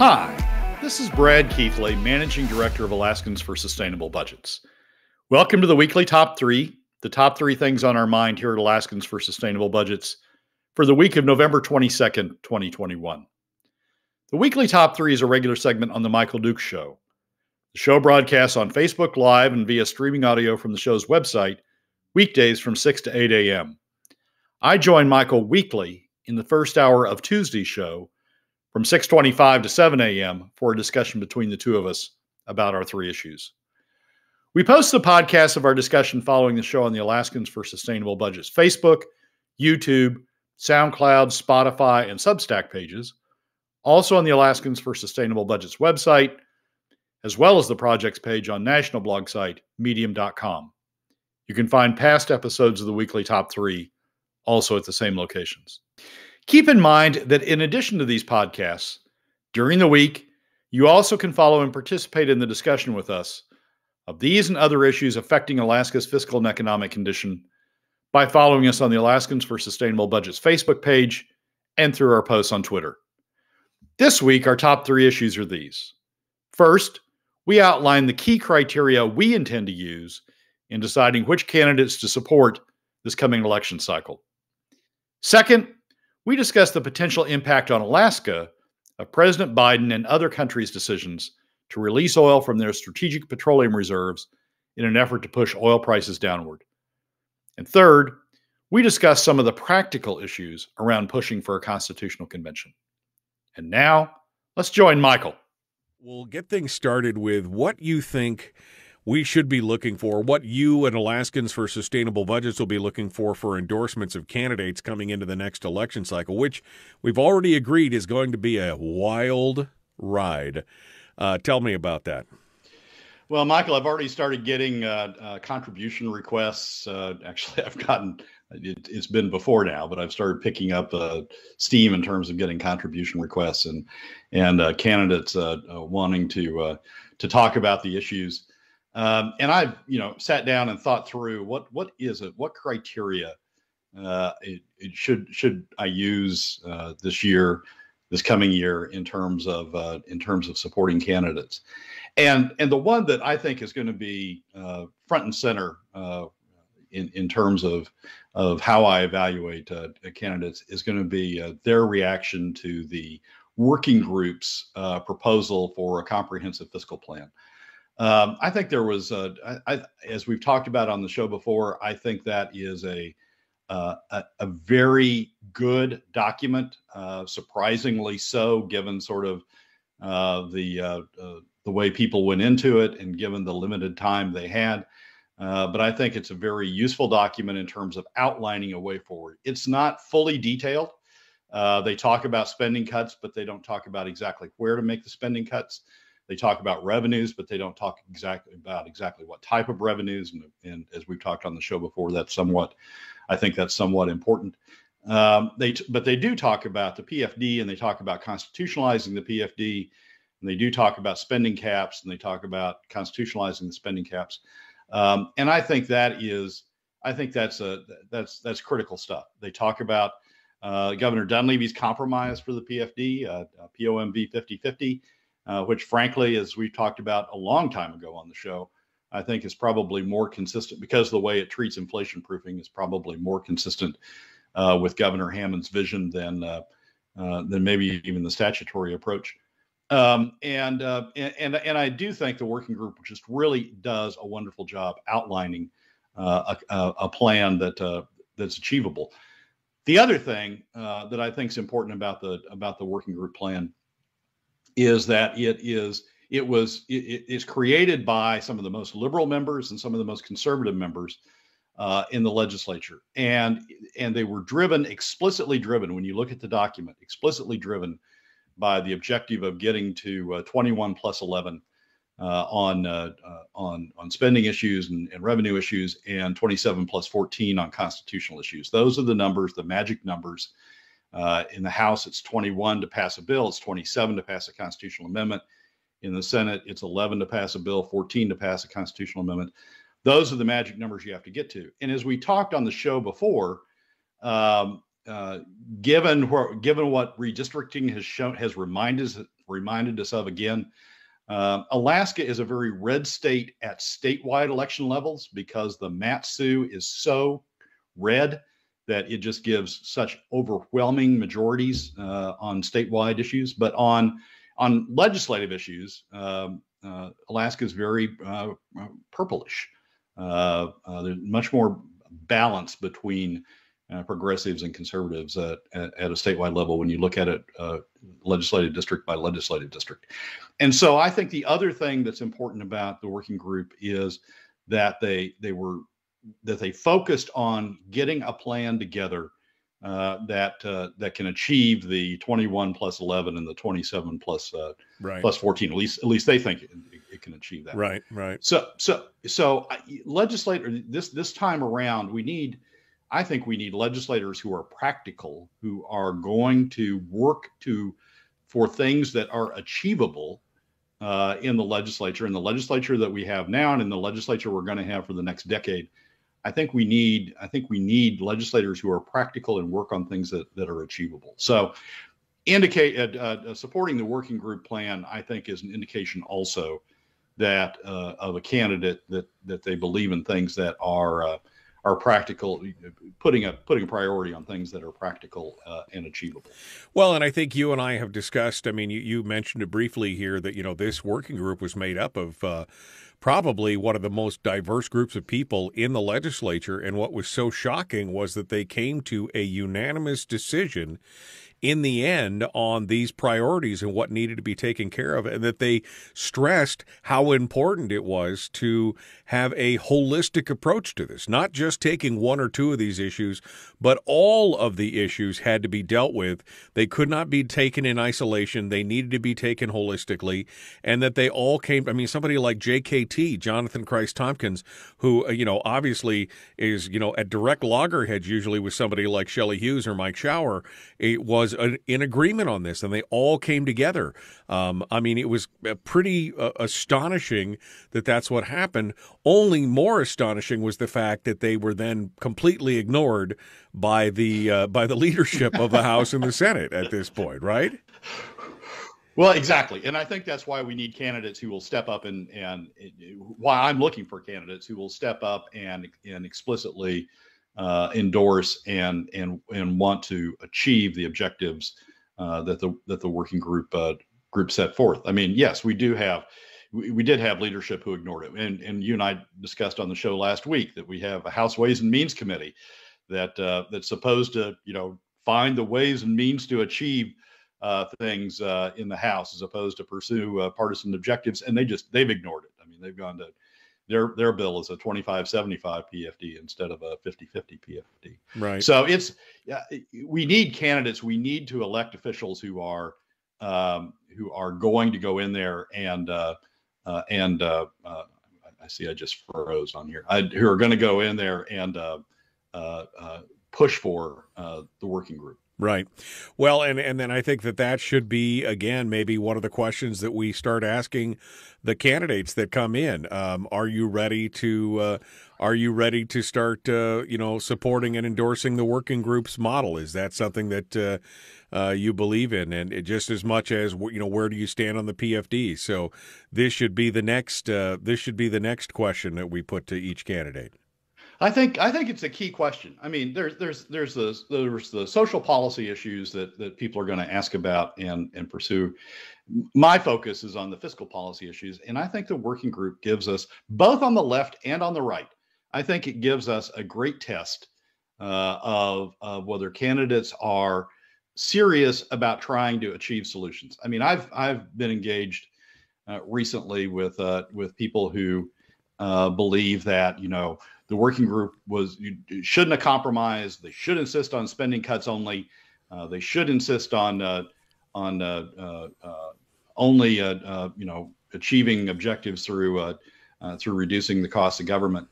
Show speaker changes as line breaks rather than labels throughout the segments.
Hi, this is Brad Keithley, Managing Director of Alaskans for Sustainable Budgets. Welcome to the weekly top three, the top three things on our mind here at Alaskans for Sustainable Budgets for the week of November 22nd, 2021. The weekly top three is a regular segment on The Michael Dukes Show. The show broadcasts on Facebook Live and via streaming audio from the show's website, weekdays from 6 to 8 a.m. I join Michael weekly in the first hour of Tuesday's show from 6:25 to 7 a.m. for a discussion between the two of us about our three issues. We post the podcast of our discussion following the show on the Alaskans for Sustainable Budgets Facebook, YouTube, SoundCloud, Spotify, and Substack pages, also on the Alaskans for Sustainable Budgets website, as well as the project's page on national blog site medium.com. You can find past episodes of the weekly top 3 also at the same locations. Keep in mind that in addition to these podcasts, during the week, you also can follow and participate in the discussion with us of these and other issues affecting Alaska's fiscal and economic condition by following us on the Alaskans for Sustainable Budgets Facebook page and through our posts on Twitter. This week, our top three issues are these. First, we outline the key criteria we intend to use in deciding which candidates to support this coming election cycle. Second, we discuss the potential impact on Alaska of President Biden and other countries' decisions to release oil from their strategic petroleum reserves in an effort to push oil prices downward. And third, we discuss some of the practical issues around pushing for a constitutional convention. And now, let's join Michael.
We'll get things started with what you think we should be looking for, what you and Alaskans for Sustainable Budgets will be looking for for endorsements of candidates coming into the next election cycle, which we've already agreed is going to be a wild ride. Uh, tell me about that.
Well, Michael, I've already started getting uh, uh, contribution requests. Uh, actually, I've gotten it, has been before now, but I've started picking up uh, steam in terms of getting contribution requests and and uh, candidates wanting to to talk about the issues um, and I've, you know, sat down and thought through what what is it, what criteria uh, it, it should should I use uh, this year, this coming year in terms of uh, in terms of supporting candidates, and and the one that I think is going to be uh, front and center uh, in in terms of of how I evaluate uh, candidates is going to be their reaction to the working group's proposal for a comprehensive fiscal plan. Um, I think there was, a, I, I, as we've talked about on the show before, I think that is a uh, a, a, very good document, uh, surprisingly so, given sort of uh, the uh, uh, the way people went into it and given the limited time they had. Uh, but I think it's a very useful document in terms of outlining a way forward. It's not fully detailed. they talk about spending cuts, but they don't talk about exactly where to make the spending cuts. They talk about revenues, but they don't talk exactly about exactly what type of revenues. And, and as we've talked on the show before, that's somewhat, I think that's somewhat important. Um, they, but they do talk about the PFD and they talk about constitutionalizing the PFD, and they do talk about spending caps and they talk about constitutionalizing the spending caps. Um, and I think that is, I think that's a that's that's critical stuff. They talk about uh, Governor Dunleavy's compromise for the PFD, uh, uh, POMV 5050 uh, which, frankly, as we talked about a long time ago on the show, I think is probably more consistent because the way it treats inflation proofing is probably more consistent uh, with Governor Hammond's vision than uh, uh than maybe even the statutory approach. Um, and, uh, and and I do think the working group just really does a wonderful job outlining uh, a, a, plan that that's achievable. The other thing that I think is important about the about the working group plan is that it is it was it is created by some of the most liberal members and some of the most conservative members uh, in the legislature, and and they were driven explicitly driven when you look at the document, explicitly driven by the objective of getting to uh, 21 plus 11 uh, on uh, uh, on on spending issues and, and, revenue issues, and 27 plus 14 on constitutional issues. Those are the numbers, the magic numbers uh, in the House, it's 21 to pass a bill. It's 27 to pass a constitutional amendment. In the Senate, it's 11 to pass a bill, 14 to pass a constitutional amendment. Those are the magic numbers you have to get to. And as we talked on the show before, um, uh, given where, given what redistricting has shown has reminded us reminded us of again. Uh, Alaska is a very red state at statewide election levels because the Mat-Su is so red that it just gives such overwhelming majorities uh, on statewide issues. But on on legislative issues, um, uh, Alaska is very uh, purplish. Uh, uh, there's much more balance between progressives and conservatives at, at, at, a statewide level when you look at it legislative district by legislative district. And so I think the other thing that's important about the working group is that they they were that they focused on getting a plan together uh, that uh, that can achieve the 21 plus 11 and the 27 plus, uh, right. plus 14. At least at least they think it, it, can achieve that.
Right, right.
So so so legislator this this time around we need I think we need legislators who are practical, who are going to work to for things that are achievable uh, in the legislature, in the legislature that we have now, and in the legislature we're going to have for the next decade. I think we need I think we need legislators who are practical and work on things that that are achievable. So, indicate uh, uh, supporting the working group plan I think is an indication also that uh, of a candidate that that they believe in things that are uh, are practical, putting a putting a priority on things that are practical uh, and achievable.
Well, and I think you and I have discussed. I mean, you, you mentioned it briefly here that you know this working group was made up of. Uh, probably one of the most diverse groups of people in the legislature. And what was so shocking was that they came to a unanimous decision in the end on these priorities and what needed to be taken care of, and that they stressed how important it was to have a holistic approach to this, not just taking one or two of these issues, but all of the issues had to be dealt with. They could not be taken in isolation, they needed to be taken holistically, and that they all came. I mean, somebody like JKT, Jonathan Kreiss-Tomkins, who, uh, you know, obviously is, you know, at direct loggerheads usually with somebody like Shelley Hughes or Mike Shower, it was was in agreement on this, and they all came together. Um, I mean, it was pretty uh, astonishing that that's what happened. Only more astonishing was the fact that they were then completely ignored by the uh, by the leadership of the House and the Senate at this point, right?
Well, exactly, and I think that's why we need candidates who will step up and and why I'm looking for candidates who will step up and and explicitly uh, endorse and and and want to achieve the objectives uh, that the that the working group uh, group set forth. I mean, yes, we do have we, we, did have leadership who ignored it, and and you and I discussed on the show last week that we have a House Ways and Means Committee that uh, that's supposed to you know find the ways and means to achieve uh, things uh, in the House as opposed to pursue partisan objectives, and they just they've ignored it. I mean, they've gone to their their bill is a 2575 PFD instead of a 5050 PFD.
Right.
So it's we need candidates. We need to elect officials who are um, who are going to go in there and uh, uh, and uh, uh I see I just froze on here. I, who are going to go in there and uh, uh, push for the working group.
Right. Well, and and then I think that that should be again maybe one of the questions that we start asking the candidates that come in. Um, are you ready to uh, Are you ready to start uh, you know supporting and endorsing the working groups model? Is that something that uh, uh you believe in? And just as much as you know, where do you stand on the PFD? So this should be the next. Uh, this should be the next question that we put to each candidate.
I think I think it's a key question. I mean, there's there's there's the there's the social policy issues that that people are going to ask about and and pursue. My focus is on the fiscal policy issues, and I think the working group gives us both on the left and on the right. I think it gives us a great test uh, of of whether candidates are serious about trying to achieve solutions. I mean, I've I've been engaged uh, recently with uh, with people who uh, believe that you know the working group was you shouldn't have compromised. They should insist on spending cuts only. Uh, they should insist on uh, on uh, uh, uh only you know achieving objectives through through reducing the cost of government.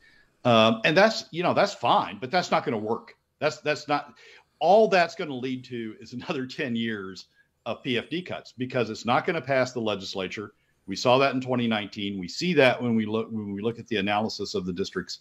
Um, and that's you know that's fine, but that's not going to work. That's that's not all that's going to lead to is another 10 years of PFD cuts because it's not going to pass the legislature. We saw that in 2019. We see that when we look when we look at the analysis of the districts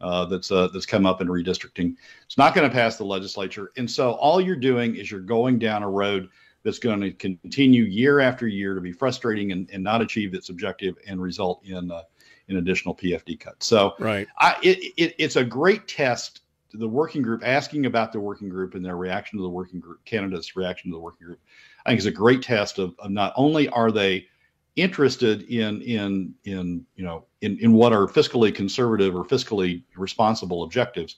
uh, that's uh, that's come up in redistricting. It's not going to pass the legislature, and so all you're doing is you're going down a road that's going to continue year after year to be frustrating and, and not achieve its objective and result in uh, in additional PFD cuts. So,
right,
I, it, it, it's a great test. The working group asking about the working group and their reaction to the working group, candidates' reaction to the working group, I think is a great test of, of not only are they interested in in in you know in in what are fiscally conservative or fiscally responsible objectives,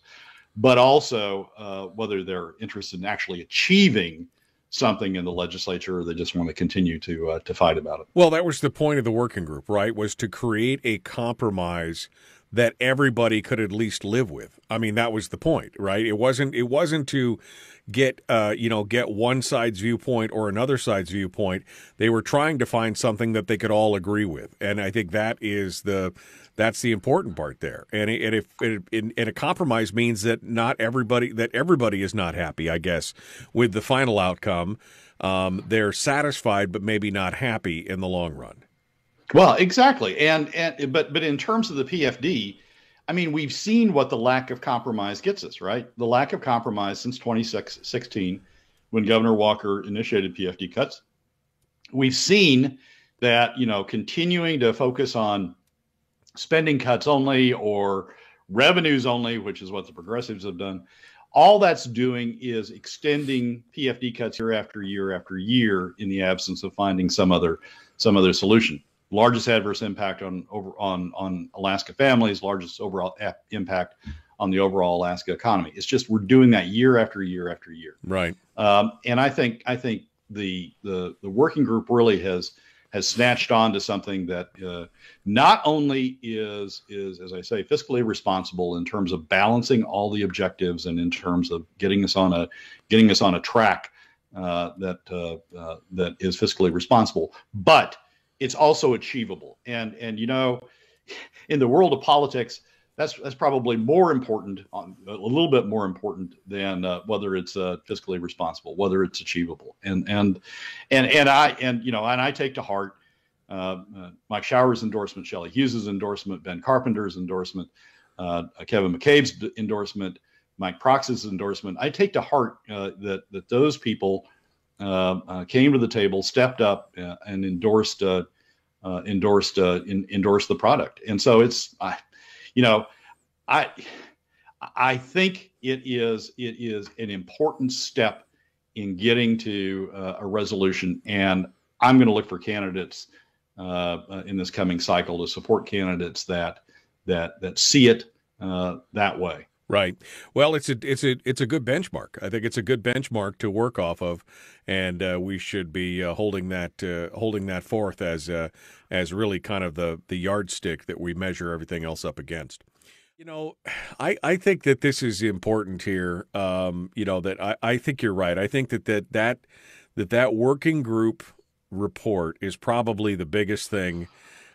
but also uh, whether they're interested in actually achieving something in the legislature or they just want to continue to uh, to fight about it.
Well, that was the point of the working group, right? Was to create a compromise that everybody could at least live with. I mean, that was the point, right? It wasn't it wasn't to get uh, you know get one side's viewpoint or another side's viewpoint. They were trying to find something that they could all agree with, and I think that is the that's the important part there. And, and if and, and a compromise means that not everybody that everybody is not happy, I guess, with the final outcome. Um, they're satisfied, but maybe not happy in the long run.
Well, exactly, and and but but in terms of the PFD, I mean, we've seen what the lack of compromise gets us, right? The lack of compromise since 2016, when Governor Walker initiated PFD cuts. We've seen that you know continuing to focus on spending cuts only or revenues only, which is what the progressives have done, all that's doing is extending PFD cuts year after year after year in the absence of finding some other some other solution. Largest adverse impact on over on on Alaska families, largest overall impact on the overall Alaska economy. It's just we're doing that year after year after year.
Right.
Um, and I think I think the the the working group really has has snatched on to something that uh, not only is is as I say fiscally responsible in terms of balancing all the objectives and in terms of getting us on a getting us on a track uh, that uh, uh that is fiscally responsible, but it's also achievable. And and you know, in the world of politics, that's that's probably more important, on a little bit more important than uh, whether it's uh, fiscally responsible, whether it's achievable. And and and and I and you know, and I take to heart uh, uh Mike Shower's endorsement, Shelley Hughes's endorsement, Ben Carpenter's endorsement, uh, Kevin McCabe's endorsement, Mike Prax's endorsement. I take to heart uh, that that those people came to the table, stepped up, and endorsed. endorsed in, endorsed the product, and so it's I, you know, I I think it is it is an important step in getting to uh, a resolution, and I'm going to look for candidates uh, uh, in this coming cycle to support candidates that that that see it uh, that way.
Right. Well, it's a it's a it's a good benchmark. I think it's a good benchmark to work off of, and uh, we should be uh, holding that uh, holding that forth as uh, as really kind of the the yardstick that we measure everything else up against. You know, I, I think that this is important here. Um, you know that I, I think you're right. I think that that that that that working group report is probably the biggest thing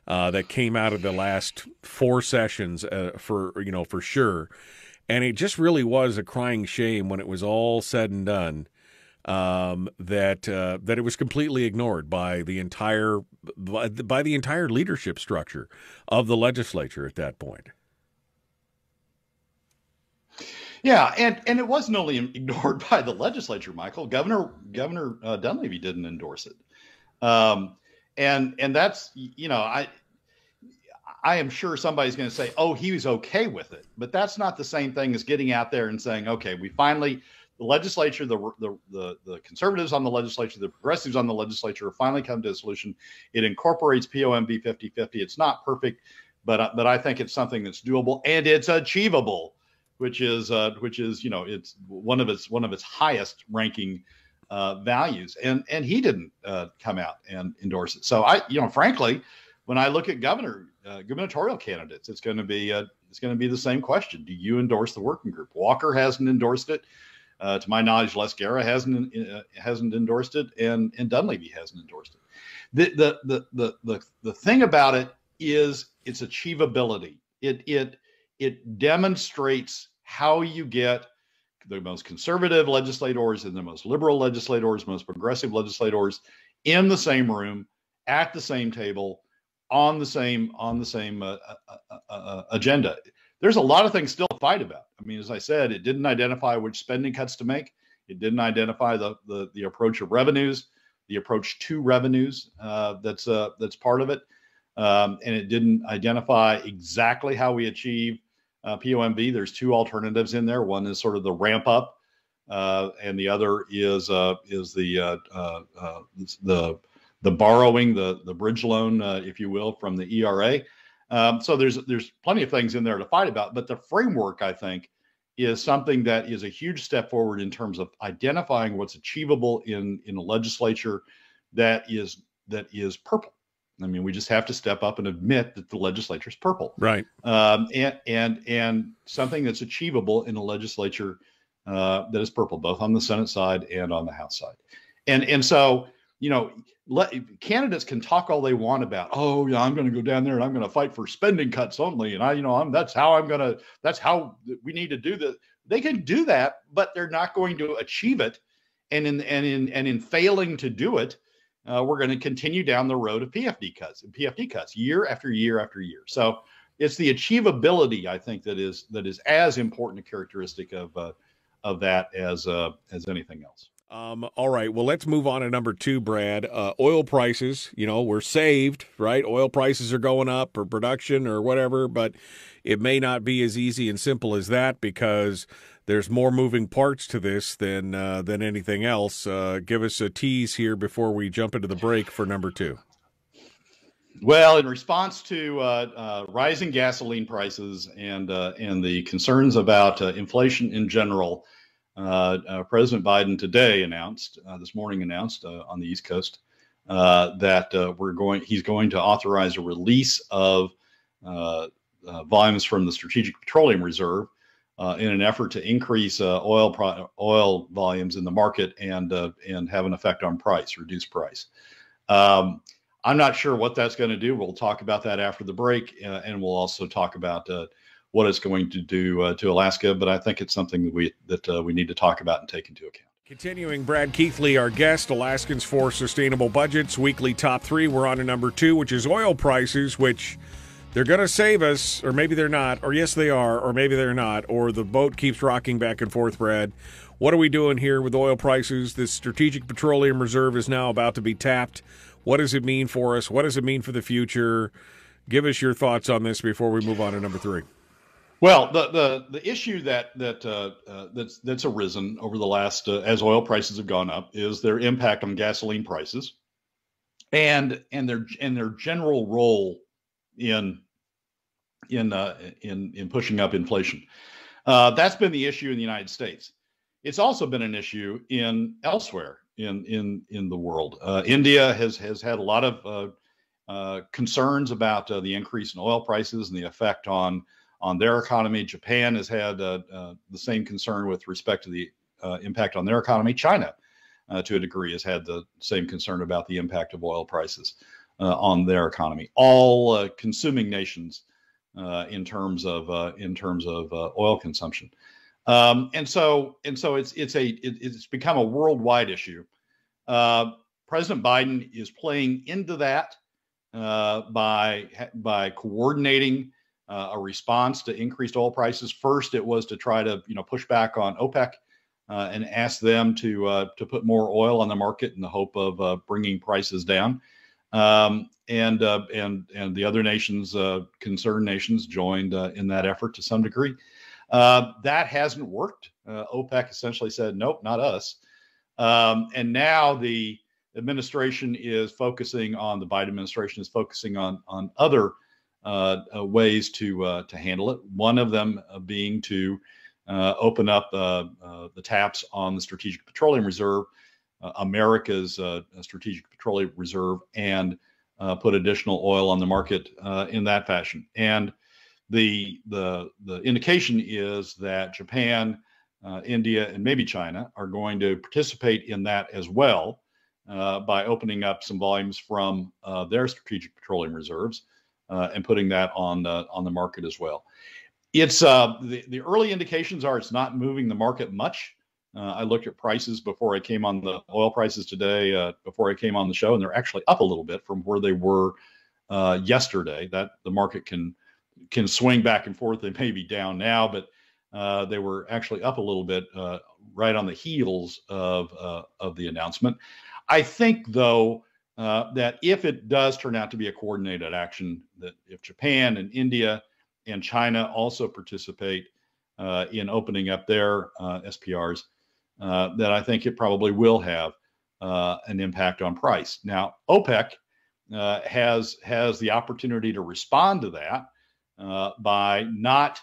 uh, that came out of the last four sessions uh, for you know for sure and it just really was a crying shame when it was all said and done um, that uh, that it was completely ignored by the entire by, by the entire leadership structure of the legislature at that point.
Yeah, and and it wasn't only ignored by the legislature, Michael. Governor Governor uh, Dunleavy didn't endorse it, um, and and that's you know I I am sure somebody's going to say, "Oh, he was okay with it," but that's not the same thing as getting out there and saying, "Okay, we finally." The legislature, the, the the the conservatives on the legislature, the progressives on the legislature have finally come to a solution. It incorporates POMV 50-50. It's not perfect, but but I think it's something that's doable and it's achievable, which is uh, which is you know it's one of its one of its highest ranking uh, values. And and he didn't uh, come out and endorse it. So I you know frankly, when I look at governor uh, gubernatorial candidates, it's going to be uh, it's going to be the same question. Do you endorse the working group? Walker hasn't endorsed it. Uh, to my knowledge, Les Gara hasn't uh, hasn't endorsed it, and and Dunleavy hasn't endorsed it. The, the the the the the thing about it is its achievability. It it it demonstrates how you get the most conservative legislators and the most liberal legislators, most progressive legislators in the same room at the same table on the same on the same uh, uh, uh, uh, agenda. There's a lot of things still to fight about. I mean, as I said, it didn't identify which spending cuts to make. It didn't identify the the, the approach of revenues. the approach to revenues uh, that's uh, that's part of it, um, and it didn't identify exactly how we achieve uh, POMV. There's two alternatives in there. One is sort of the ramp up, uh, and the other is uh, is the uh, the the borrowing, the the bridge loan, if you will, from the ERA. Um, so there's there's plenty of things in there to fight about, but the framework I think is something that is a huge step forward in terms of identifying what's achievable in in a legislature that is that is purple. I mean, we just have to step up and admit that the legislature is purple,
right?
Um, and and and something that's achievable in a legislature uh, that is purple, both on the Senate side and on the House side. And and so you know, let, candidates can talk all they want about. Oh, yeah, I'm going to go down there and I'm going to fight for spending cuts only, and I, you know, I'm that's how I'm going to. That's how we need to do this. They can do that, but they're not going to achieve it. And in and in and in failing to do it, uh, we're going to continue down the road of PFD cuts and PFD cuts year after year after year. So it's the achievability I think that is that is as important a characteristic of uh, of that as uh, as anything else.
Um, all right. Well, let's move on to number two, Brad. Uh, oil prices, you know, we're saved, right? Oil prices are going up or production or whatever, but it may not be as easy and simple as that because there's more moving parts to this than uh, than anything else. Uh, give us a tease here before we jump into the break for number two.
Well, in response to uh, uh, rising gasoline prices and uh, and the concerns about uh, inflation in general, Uh, uh, President Biden today announced, uh, this morning announced uh, on the East Coast, that we're going. He's going to authorize a release of volumes from the Strategic Petroleum Reserve in an effort to increase oil pro- oil volumes in the market and and have an effect on price, reduce price. Um, I'm not sure what that's going to do. We'll talk about that after the break, uh, and we'll also talk about uh, what it's going to do uh, to Alaska. But I think it's something that we that uh, we need to talk about and take into account.
Continuing, Brad Keithley, our guest, Alaskans for Sustainable Budgets, weekly top three. We're on to number two, which is oil prices, which they're going to save us, or maybe they're not, or yes, they are, or maybe they're not, or the boat keeps rocking back and forth, Brad. What are we doing here with oil prices? This strategic petroleum reserve is now about to be tapped. What does it mean for us? What does it mean for the future? Give us your thoughts on this before we move on to number three.
Well, the the the issue that that uh, uh, that's that's arisen over the last uh, as oil prices have gone up is their impact on gasoline prices, and and their and their general role in in uh, in in pushing up inflation. Uh, that's been the issue in the United States. It's also been an issue in elsewhere in in in the world. Uh, India has has had a lot of concerns about the increase in oil prices and the effect on on their economy. Japan has had uh, uh, the same concern with respect to the uh, impact on their economy. China, uh, to a degree, has had the same concern about the impact of oil prices uh, on their economy. All uh, consuming nations, in terms of in terms of oil consumption, um, and so and so it's it's a it, it's become a worldwide issue. President Biden is playing into that by by coordinating uh, a response to increased oil prices. First, it was to try to you know push back on OPEC uh, and ask them to uh, to put more oil on the market in the hope of uh, bringing prices down. Um, and uh, and and the other nations, uh, concerned nations, joined in that effort to some degree. that hasn't worked. OPEC essentially said, "Nope, not us." Um, and now the administration is focusing on the Biden administration is focusing on on other Uh, uh, ways to uh, to handle it. One of them uh, being to open up the taps on the Strategic Petroleum Reserve, America's Strategic Petroleum Reserve, and put additional oil on the market in that fashion. And the the the indication is that Japan, uh, India, and maybe China are going to participate in that as well uh, by opening up some volumes from uh, their strategic petroleum reserves uh, and putting that on the on the market as well. It's uh, the the early indications are it's not moving the market much. Uh, I looked at prices before I came on the oil prices today. Uh, before I came on the show, and they're actually up a little bit from where they were uh, yesterday. That the market can can swing back and forth. They may be down now, but uh, they were actually up a little bit right on the heels of of the announcement. I think, though, uh, that if it does turn out to be a coordinated action, that if Japan and India and China also participate uh, in opening up their uh, SPRs, uh, that I think it probably will have uh, an impact on price. Now, OPEC has has the opportunity to respond to that by not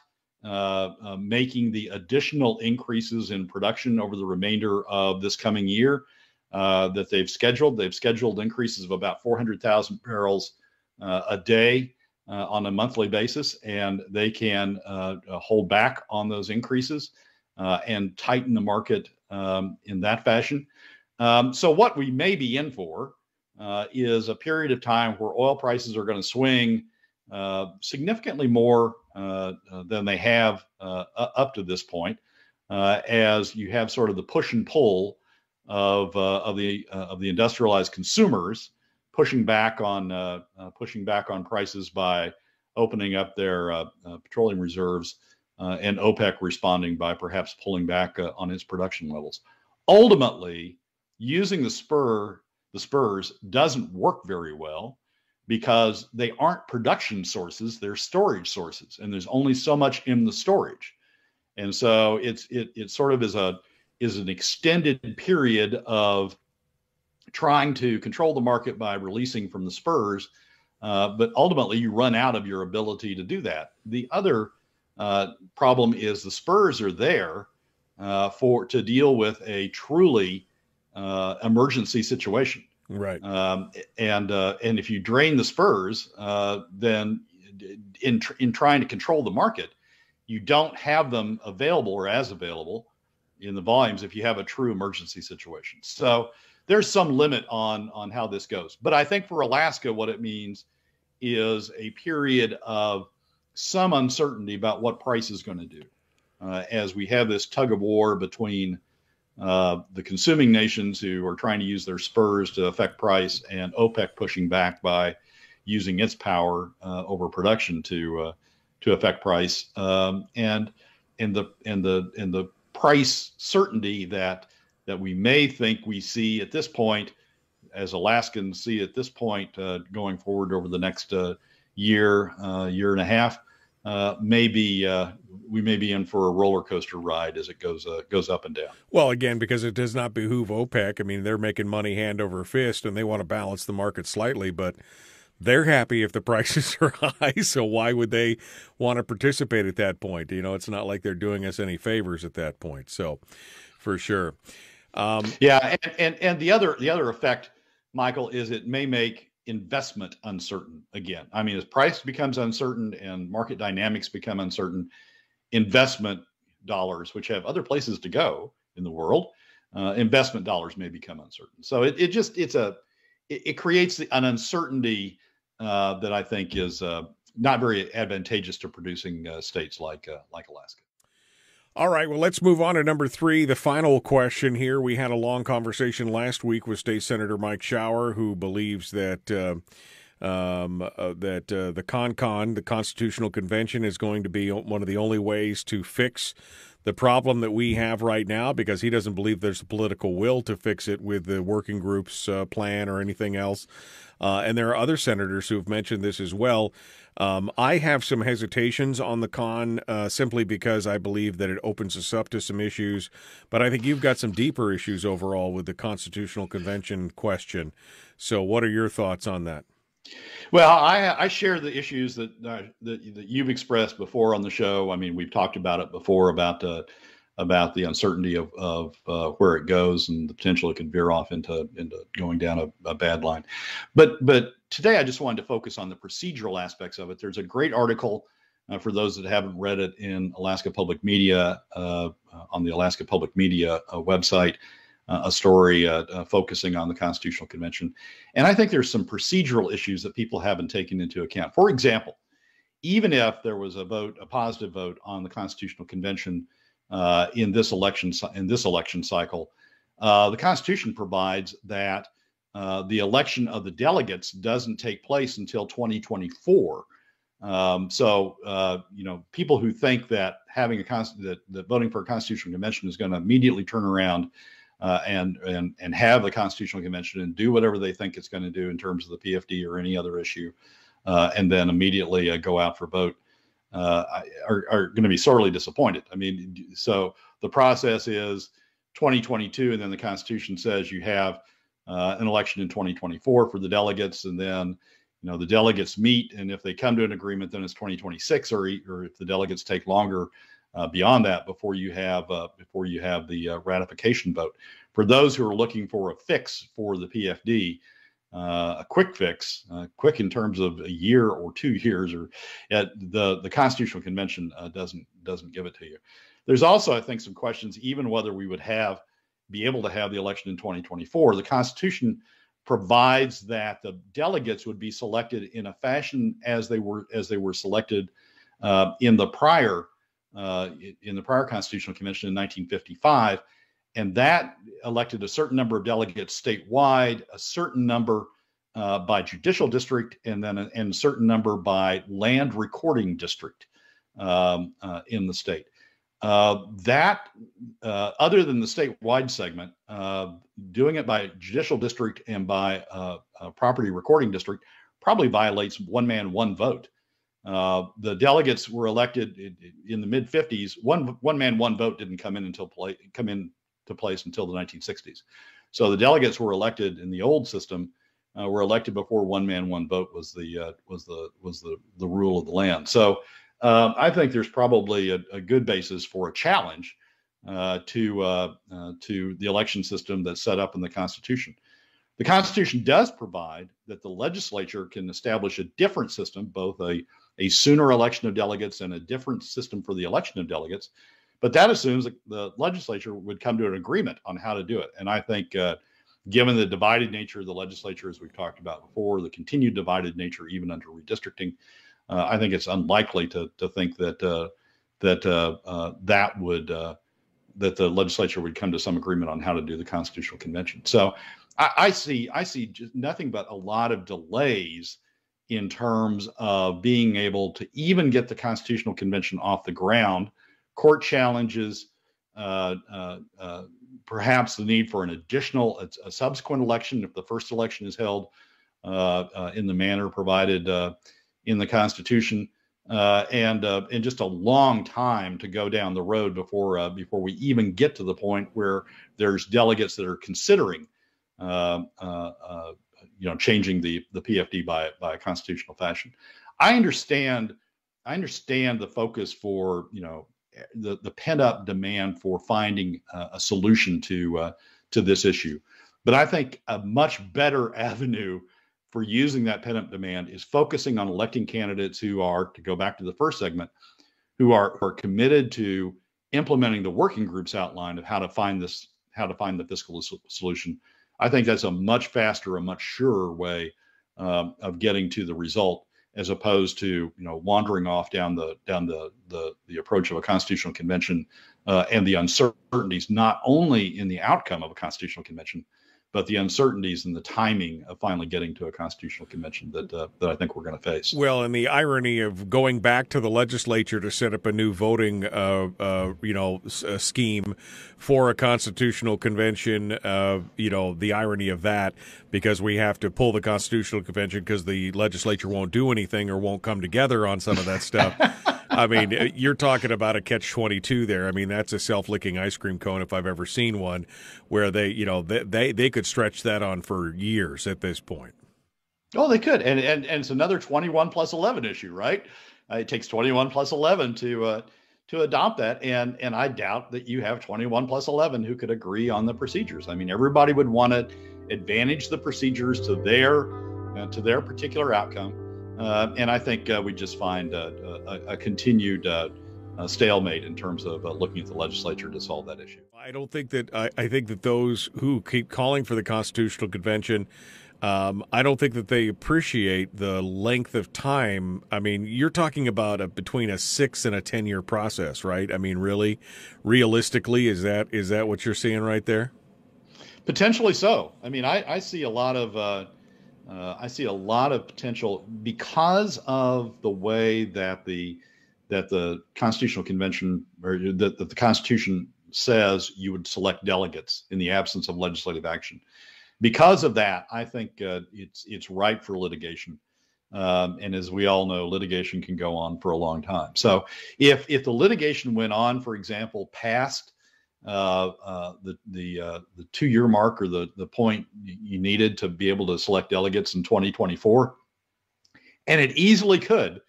making the additional increases in production over the remainder of this coming year uh, that they've scheduled. They've scheduled increases of about 400,000 barrels uh, a day uh, on a monthly basis, and they can uh, uh, hold back on those increases and tighten the market um, in that fashion. Um, so, what we may be in for is a period of time where oil prices are going to swing significantly more than they have up to this point, as you have sort of the push and pull of uh, of the uh, of the industrialized consumers pushing back on uh, pushing back on prices by opening up their petroleum reserves and OPEC responding by perhaps pulling back on its production levels. Ultimately, using the spur the spurs doesn't work very well because they aren't production sources they're storage sources and there's only so much in the storage and so it's it it sort of is a is an extended period of trying to control the market by releasing from the spurs. Uh, but ultimately, you run out of your ability to do that. The other uh, problem is the spurs are there uh, for to deal with a truly uh, emergency situation.
Right.
Um, and uh, and if you drain the spurs, uh, then in tr- in trying to control the market, you don't have them available or as available in the volumes if you have a true emergency situation. So there's some limit on on how this goes. But I think for Alaska, what it means is a period of some uncertainty about what price is going to do, uh, as we have this tug of war between uh, the consuming nations who are trying to use their spurs to affect price, and OPEC pushing back by using its power uh, over production to uh, to affect price, um, and and the and the and the price certainty that that we may think we see at this point, as Alaskans see at this point uh, going forward over the next uh, year, uh, year and a half, uh, maybe uh, we may be in for a roller coaster ride as it goes uh, goes up and down.
Well, again, because it does not behoove OPEC. I mean, they're making money hand over fist, and they want to balance the market slightly, but they're happy if the prices are high. So why would they want to participate at that point? You know, it's not like they're doing us any favors at that point. So, for sure.
Um, yeah, and, and and the other the other effect, Michael, is it may make investment uncertain again. I mean, as price becomes uncertain and market dynamics become uncertain, investment dollars, which have other places to go in the world, uh, investment dollars may become uncertain. So it, it just it's a it, it creates an uncertainty uh, that I think is uh, not very advantageous to producing uh, states like uh, like Alaska.
All right, well, let's move on to number three. The final question here. We had a long conversation last week with State Senator Mike Shower, who believes that uh, um, uh, that uh, the CONCON, the Constitutional Convention, is going to be one of the only ways to fix the problem that we have right now because he doesn't believe there's a political will to fix it with the working group's uh, plan or anything else. Uh, and there are other senators who have mentioned this as well. Um, I have some hesitations on the con uh, simply because I believe that it opens us up to some issues. But I think you've got some deeper issues overall with the Constitutional Convention question. So, what are your thoughts on that?
Well, I, I share the issues that, uh, that, that you've expressed before on the show. I mean, we've talked about it before about uh, about the uncertainty of, of uh, where it goes and the potential it could veer off into into going down a, a, bad line. But but today I just wanted to focus on the procedural aspects of it. There's a great article uh, for those that haven't read it in Alaska Public Media uh, on the Alaska Public Media uh, website uh, a story uh, uh, focusing on the Constitutional Convention. And I think there's some procedural issues that people haven't taken into account. For example, even if there was a vote, a positive vote on the Constitutional Convention uh, in this election in this election cycle, the Constitution provides that the election of the delegates doesn't take place until 2024. Um, so, uh, you know, people who think that having a that, that voting for a constitutional convention is going to immediately turn around uh, and and and have the constitutional convention and do whatever they think it's going to do in terms of the PFD or any other issue, uh, and then immediately uh, go out for vote, uh, are, are going to be sorely disappointed. I mean, so the process is 2022, and then the Constitution says you have uh, an election in 2024 for the delegates, and then you know the delegates meet, and if they come to an agreement, then it's 2026, or or if the delegates take longer uh, beyond that before you have uh, before you have the uh, ratification vote. For those who are looking for a fix for the PFD, uh, a quick fix, uh, quick in terms of a year or two years, or the the Constitutional Convention doesn't doesn't give it to you. There's also, I think, some questions even whether we would have be able to have the election in 2024. The Constitution provides that the delegates would be selected in a fashion as they were as they were selected in the prior uh, in the prior constitutional convention in 1955, and that elected a certain number of delegates statewide, a certain number uh, by judicial district, and then a, and a certain number by land recording district um, uh, in the state. Uh, that, uh, other than the statewide segment, uh, doing it by judicial district and by property recording district probably violates one man, one vote. Uh, the delegates were elected in the mid 50s. One one man, one vote didn't come in until play, come in to place until the 1960s. So the delegates were elected in the old system uh, were elected before one man, one vote was the uh, was the was the the rule of the land. So um, I think there's probably a, a, good basis for a challenge uh, to uh, to the election system that's set up in the Constitution. The Constitution does provide that the legislature can establish a different system, both a a sooner election of delegates and a different system for the election of delegates. But that assumes that the legislature would come to an agreement on how to do it. And I think, uh, given the divided nature of the legislature, as we've talked about before, the continued divided nature, even under redistricting, uh, I think it's unlikely to to think that uh, that uh, uh, that would uh, that the legislature would come to some agreement on how to do the constitutional convention. So I, I see I see nothing but a lot of delays in terms of being able to even get the Constitutional Convention off the ground, court challenges, uh, uh, uh, perhaps the need for an additional, a, a, subsequent election if the first election is held uh, uh, in the manner provided uh, in the Constitution, and and just a long time to go down the road before before we even get to the point where there's delegates that are considering you know changing the the PFD by by a constitutional fashion. I understand I understand the focus for you know the the pent up demand for finding uh, a solution to uh, to this issue, but I think a much better avenue for using that pent up demand is focusing on electing candidates who are to go back to the first segment who are, are committed to implementing the working groups outline of how to find this how to find the fiscal solution I think that's a much faster, a much surer way um, of getting to the result, as opposed to you know wandering off down the down the the, the approach of a constitutional convention uh, and the uncertainties not only in the outcome of a constitutional convention, but the uncertainties and the timing of finally getting to a constitutional convention that uh, that I think we're going to face.
Well, and the irony of going back to the legislature to set up a new voting, uh, uh, you know, scheme for a constitutional convention. Uh, you know, the irony of that because we have to pull the constitutional convention because the legislature won't do anything or won't come together on some of that stuff. I mean, uh, you're talking about a catch 22 there. I mean, that's a self licking ice cream cone if I've ever seen one where they, you know, they, they, they could stretch that on for years at this point.
Oh, they could. And, and, and it's another 21 plus 11 issue, right? Uh, it takes 21 plus 11 to, uh, to adopt that. And, and I doubt that you have 21 plus 11 who could agree on the procedures. I mean, everybody would want to advantage the procedures to their, uh, to their particular outcome and I think uh, we just find uh, a, a, continued uh, stalemate in terms of uh, looking at the legislature to solve that issue.
I don't think that I, I think that those who keep calling for the constitutional convention. Um, I don't think that they appreciate the length of time. I mean, you're talking about a, between a six and a ten year process, right? I mean, really, realistically, is that is that what you're seeing right there?
Potentially so. I mean, I, I see a lot of uh, uh, I see a lot of potential because of the way that the that the Constitutional Convention or that, that the Constitution says you would select delegates in the absence of legislative action. Because of that, I think uh, it's it's ripe for litigation. Um, and as we all know, litigation can go on for a long time. So if if the litigation went on, for example, past uh, uh, the the uh, the two year mark or the the point you needed to be able to select delegates in 2024, and it easily could,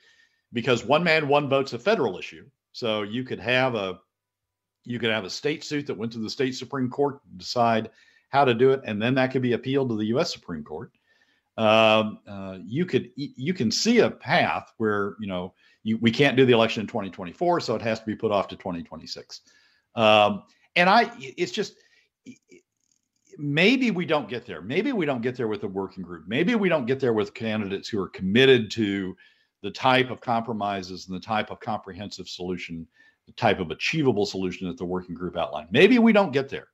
because one man one vote's a federal issue. So you could have a you could have a state suit that went to the state supreme court to decide how to do it, and then that could be appealed to the U.S. Supreme Court um, uh, you could you can see a path where you know you, we can't do the election in 2024, so it has to be put off to 2026. Um, and I, it's just maybe we don't get there. Maybe we don't get there with a working group. Maybe we don't get there with candidates who are committed to the type of compromises and the type of comprehensive solution, the type of achievable solution that the working group outlined. Maybe we don't get there.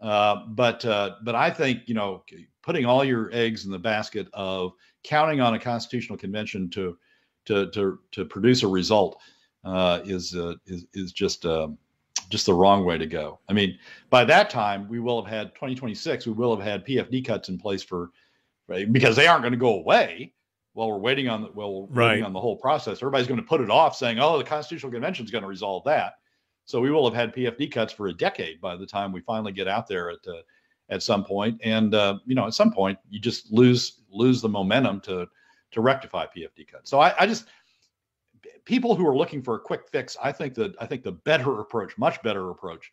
Uh, but uh, but I think you know putting all your eggs in the basket of counting on a constitutional convention to to to to produce a result uh, is uh, is is just uh, just the wrong way to go. I mean, by that time we will have had 2026. We will have had PFD cuts in place for right, because they aren't going to go away while we're waiting on the well right. waiting on the whole process. Everybody's going to put it off, saying, "Oh, the constitutional convention is going to resolve that." So we will have had PFD cuts for a decade by the time we finally get out there at uh, at some point. And uh, you know, at some point, you just lose lose the momentum to to rectify PFD cuts. So I, I just people who are looking for a quick fix, I think that I think the better approach, much better approach,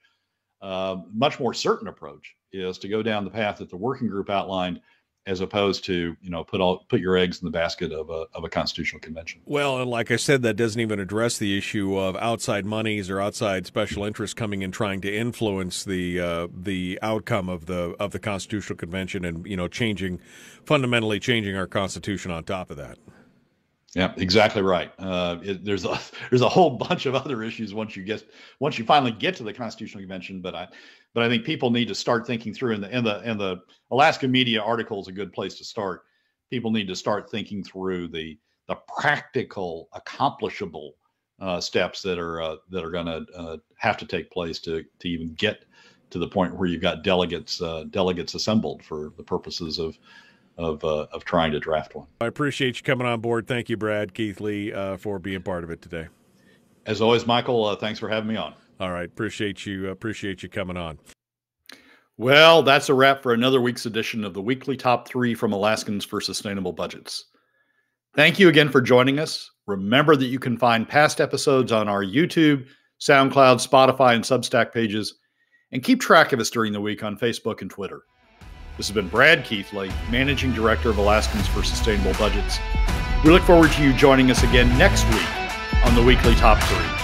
uh, much more certain approach, is to go down the path that the working group outlined as opposed to you know put all put your eggs in the basket of a of a constitutional convention.
Well, and like I said, that doesn't even address the issue of outside monies or outside special interests coming in trying to influence the uh, the outcome of the of the constitutional convention and you know changing fundamentally changing our constitution on top of that.
Yeah, exactly right. Uh, it, there's a there's a whole bunch of other issues once you get once you finally get to the Constitutional Convention, but I but I think people need to start thinking through, and the and the and the Alaska Media article is a good place to start. People need to start thinking through the the practical, accomplishable uh, steps that are uh, that are going to uh, have to take place to to even get to the point where you've got delegates uh, delegates assembled for the purposes of of uh, of trying to draft one.
I appreciate you coming on board. Thank you, Brad Keithley, uh, for being part of it today.
As always, Michael, uh, thanks for having me on.
All right, appreciate you. Appreciate you coming on.
Well, that's a wrap for another week's edition of the weekly top three from Alaskans for Sustainable Budgets. Thank you again for joining us. Remember that you can find past episodes on our YouTube, SoundCloud, Spotify, and Substack pages, and keep track of us during the week on Facebook and Twitter. This has been Brad Keithley, Managing Director of Alaskans for Sustainable Budgets. We look forward to you joining us again next week on the weekly Top 3.